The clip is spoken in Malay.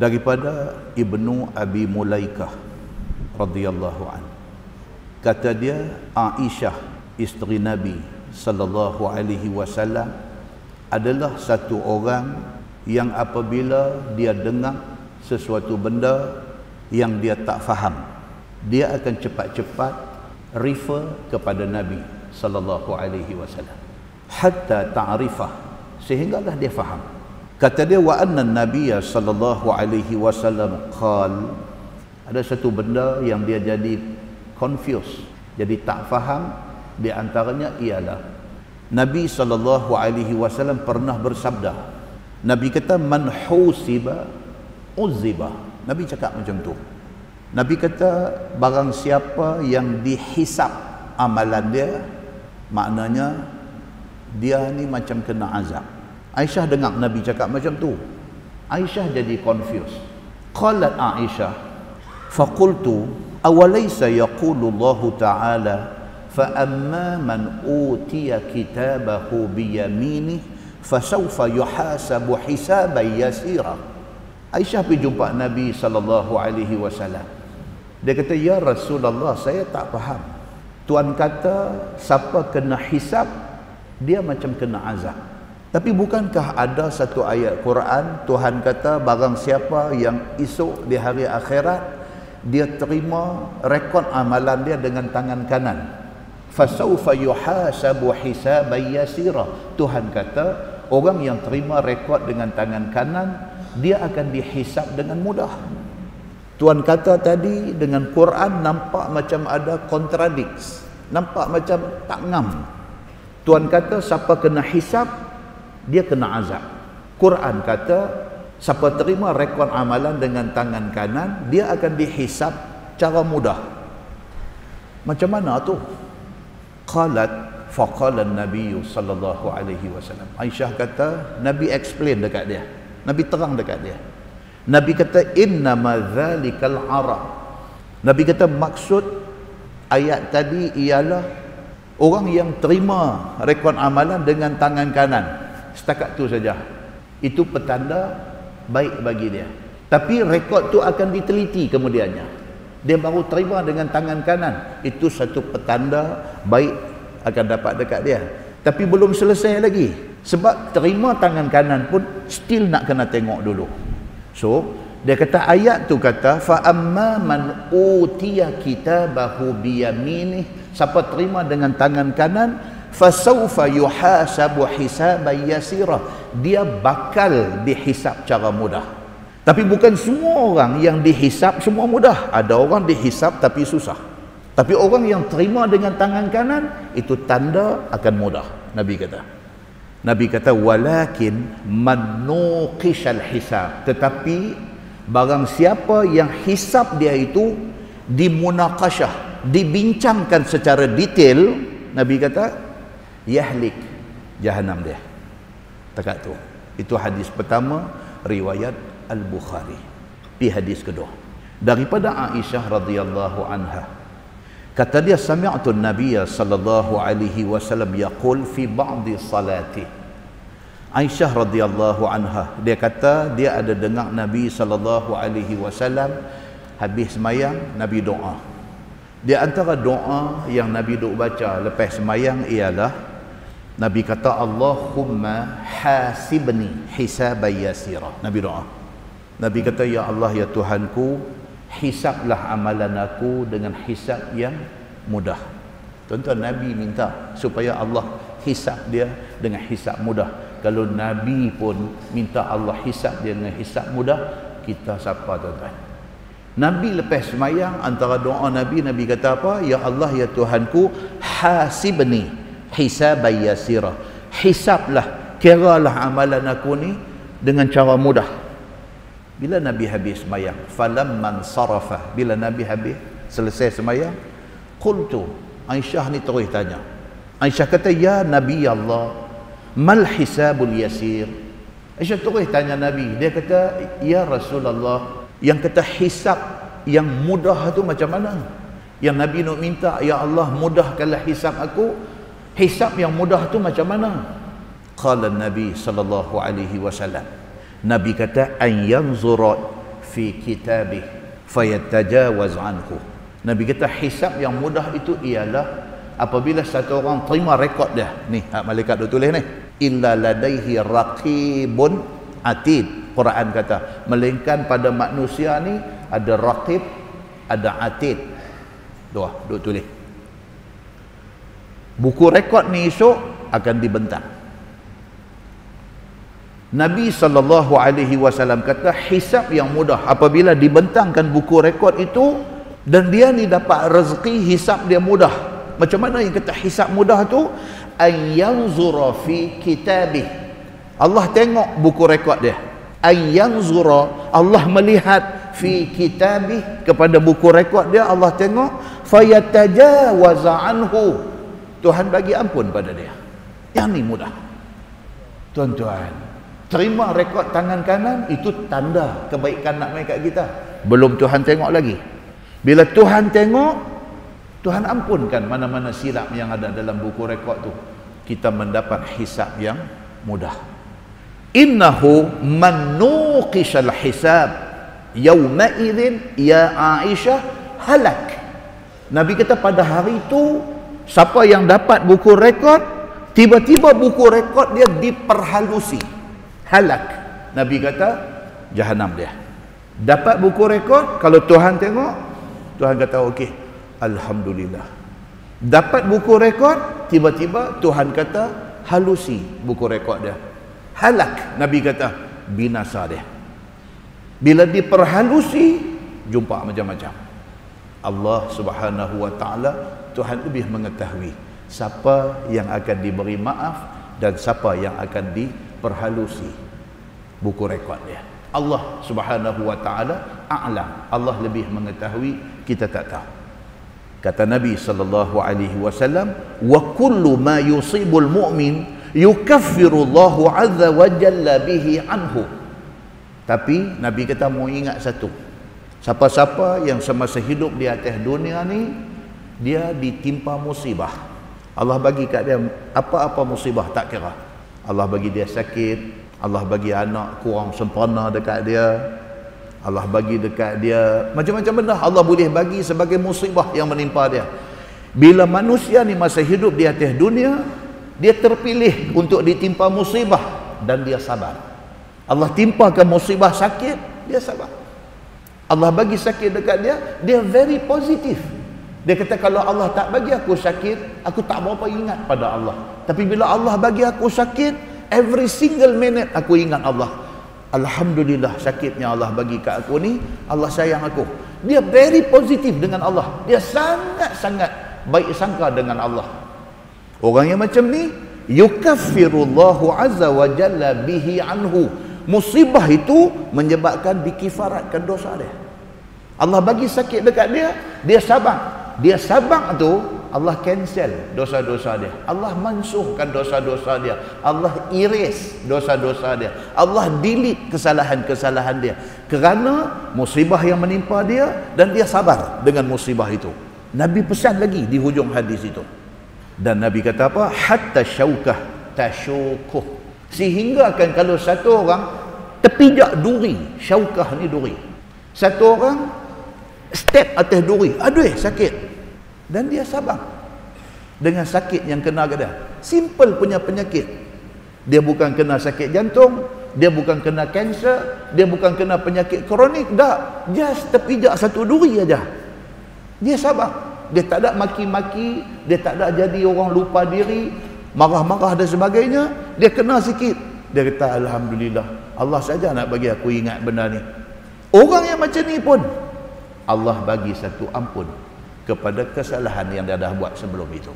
daripada Ibnu Abi Mulaikah radhiyallahu an. Kata dia Aisyah isteri Nabi sallallahu alaihi wasallam adalah satu orang yang apabila dia dengar sesuatu benda yang dia tak faham dia akan cepat-cepat refer kepada Nabi sallallahu alaihi wasallam hatta ta'rifah sehinggalah dia faham kata dia wa anna nabiyya sallallahu alaihi wasallam qal. Ada satu benda yang dia jadi confused jadi tak faham. Di antaranya ialah Nabi sallallahu alaihi wasallam pernah bersabda Nabi kata man husiba uziba. Nabi cakap macam tu. Nabi kata barang siapa yang dihisap amalan dia maknanya dia ni macam kena azab Aisyah dengar Nabi cakap macam tu. Aisyah jadi confused. Qalat Aisyah faqultu awalaysa yaqulu Allah ta'ala fa amma man utiya kitabahu biyaminih fasawfa yuhasabu hisaban yasira. Aisyah pergi jumpa Nabi sallallahu alaihi wasallam. Dia kata ya Rasulullah saya tak faham. Tuan kata siapa kena hisap dia macam kena azab tapi bukankah ada satu ayat Quran Tuhan kata barang siapa yang esok di hari akhirat dia terima rekod amalan dia dengan tangan kanan. Fasawfa yuhasabu hisaban yasira. Tuhan kata orang yang terima rekod dengan tangan kanan dia akan dihisap dengan mudah. Tuan kata tadi dengan Quran nampak macam ada kontradiks nampak macam tak ngam. Tuan kata siapa kena hisap dia kena azab. Quran kata siapa terima rekod amalan dengan tangan kanan dia akan dihisap cara mudah. Macam mana tu? Qalat faqala nabi sallallahu alaihi wasallam. Aisyah kata nabi explain dekat dia. Nabi terang dekat dia. Nabi kata inna madzalikal arab nabi kata maksud ayat tadi ialah orang yang terima rekod amalan dengan tangan kanan setakat tu saja. Itu petanda baik bagi dia. Tapi rekod tu akan diteliti kemudiannya. Dia baru terima dengan tangan kanan. Itu satu petanda baik akan dapat dekat dia. Tapi belum selesai lagi. Sebab terima tangan kanan pun still nak kena tengok dulu. So dia kata ayat tu kata fa amma man utiya kitabahu biyaminih. Siapa terima dengan tangan kanan fasawfa yuhasabu hisaban yasira dia bakal dihisap cara mudah tapi bukan semua orang yang dihisap semua mudah ada orang dihisap tapi susah tapi orang yang terima dengan tangan kanan itu tanda akan mudah. Nabi kata. Nabi kata walakin manuqishal hisab. Tetapi barang siapa yang hisab dia itu dimunaqashah, dibincangkan secara detail, Nabi kata yahlik jahanam dia. Tekat tu. Itu hadis pertama riwayat Al-Bukhari. Di hadis kedua. Daripada Aisyah radhiyallahu anha Kata dia sami'tu Nabi sallallahu alaihi wasallam yaqul fi ba'di salati. Aisyah radhiyallahu anha dia kata dia ada dengar Nabi sallallahu alaihi wasallam habis semayang Nabi doa. Di antara doa yang Nabi duk baca lepas semayang ialah Nabi kata Allahumma hasibni hisaban yasira. Nabi doa. Nabi kata ya Allah ya Tuhanku hisaplah amalan aku dengan hisap yang mudah tuan-tuan Nabi minta supaya Allah hisap dia dengan hisap mudah kalau Nabi pun minta Allah hisap dia dengan hisap mudah kita siapa tuan-tuan Nabi lepas semayang antara doa Nabi Nabi kata apa Ya Allah ya Tuhanku hasibni hisaban yasira hisaplah kiralah amalan aku ni dengan cara mudah. Bila Nabi habis semayang? Falamman sarafa. Bila Nabi habis selesai semayang? Qultu Aisyah ni terus tanya. Aisyah kata ya Nabi Allah mal hisabul yasir? Aisyah terus tanya Nabi. Dia kata ya Rasulullah. Yang kata hisab yang mudah tu macam mana? Yang Nabi nak minta ya Allah mudahkanlah hisab aku hisab yang mudah tu macam mana? Qala Nabi sallallahu alaihi wasallam. Nabi kata an yanzura fi kitabih fayatajawaz anhu. Nabi kata hisab yang mudah itu ialah apabila satu orang terima rekod dia. Ni hak malaikat duk tulis ni. Illa ladaihi raqibun atid. Quran kata melainkan pada manusia ni ada raqib ada atid. Dua duk tulis buku rekod ni esok akan dibentang. Nabi sallallahu alaihi wasallam kata hisab yang mudah apabila dibentangkan buku rekod itu dan dia ni dapat rezeki hisab dia mudah. Macam mana yang kata hisab mudah tu? Ayyanzura fi kitabih. Allah tengok buku rekod dia. Ayyanzura Allah melihat fi kitabih kepada buku rekod dia Allah tengok fayatajawaza anhu Tuhan bagi ampun pada dia. Yang ni mudah. Tuan-tuan terima rekod tangan kanan itu tanda kebaikan nak main kat kita. Belum Tuhan tengok lagi. Bila Tuhan tengok Tuhan ampunkan mana-mana silap yang ada dalam buku rekod tu. Kita mendapat hisab yang mudah. Innahu man nuqishal hisab. Yawma idzin ya Aisyah halak. Nabi kata pada hari itu siapa yang dapat buku rekod tiba-tiba buku rekod dia diperhalusi. Halak. Nabi kata jahanam dia. Dapat buku rekod kalau Tuhan tengok Tuhan kata okey Alhamdulillah. Dapat buku rekod tiba-tiba Tuhan kata halusi buku rekod dia. Halak. Nabi kata binasa dia. Bila diperhalusi jumpa macam-macam Allah subhanahu wa ta'ala Tuhan lebih mengetahui siapa yang akan diberi maaf dan siapa yang akan di perhalusi buku rekod dia. Allah subhanahu wa ta'ala a'lam. Allah lebih mengetahui kita tak tahu. Kata Nabi sallallahu alaihi wasallam wa kullu ma yusibul mu'min yukaffiru Allahu azza wa jalla bihi anhu. Tapi Nabi kata mau ingat satu siapa-siapa yang semasa hidup di atas dunia ni dia ditimpa musibah. Allah bagi kat dia apa-apa musibah tak kira. Allah bagi dia sakit Allah bagi anak kurang sempurna dekat dia Allah bagi dekat dia macam-macam benda. Allah boleh bagi sebagai musibah yang menimpa dia. Bila manusia ni masa hidup di atas dunia dia terpilih untuk ditimpa musibah dan dia sabar. Allah timpakan musibah sakit dia sabar Allah bagi sakit dekat dia dia very positif dia kata kalau Allah tak bagi aku sakit, aku tak berapa ingat pada Allah. Tapi bila Allah bagi aku sakit, every single minute aku ingat Allah. Alhamdulillah sakitnya Allah bagi kat aku ni, Allah sayang aku. Dia very positif dengan Allah. Dia sangat-sangat baik sangka dengan Allah. Orang yang macam ni, yukaffirullahu azza wa jalla bihi anhu. Musibah itu menyebabkan dikifaratkan dosa dia. Allah bagi sakit dekat dia, dia sabar. Dia sabar tu Allah cancel dosa-dosa dia. Allah mansuhkan dosa-dosa dia. Allah erase dosa-dosa dia. Allah delete kesalahan-kesalahan dia. Kerana musibah yang menimpa dia dan dia sabar dengan musibah itu. Nabi pesan lagi di hujung hadis itu. Dan Nabi kata apa? Hatta syaukah tasyukuh sehingga kan kalau satu orang terpijak duri syaukah ni duri? Satu orang step atas duri aduh sakit. Dan dia sabar. Dengan sakit yang kena ke dia. Simple punya penyakit. Dia bukan kena sakit jantung dia bukan kena kanser dia bukan kena penyakit kronik tak. Just terpijak satu duri aja. Dia sabar. Dia tak ada maki-maki dia tak ada jadi orang lupa diri marah-marah dan sebagainya dia kena sikit. Dia kata Alhamdulillah. Allah saja nak bagi aku ingat benda ni. Orang yang macam ni pun Allah bagi satu ampun kepada kesalahan yang dia dah buat sebelum itu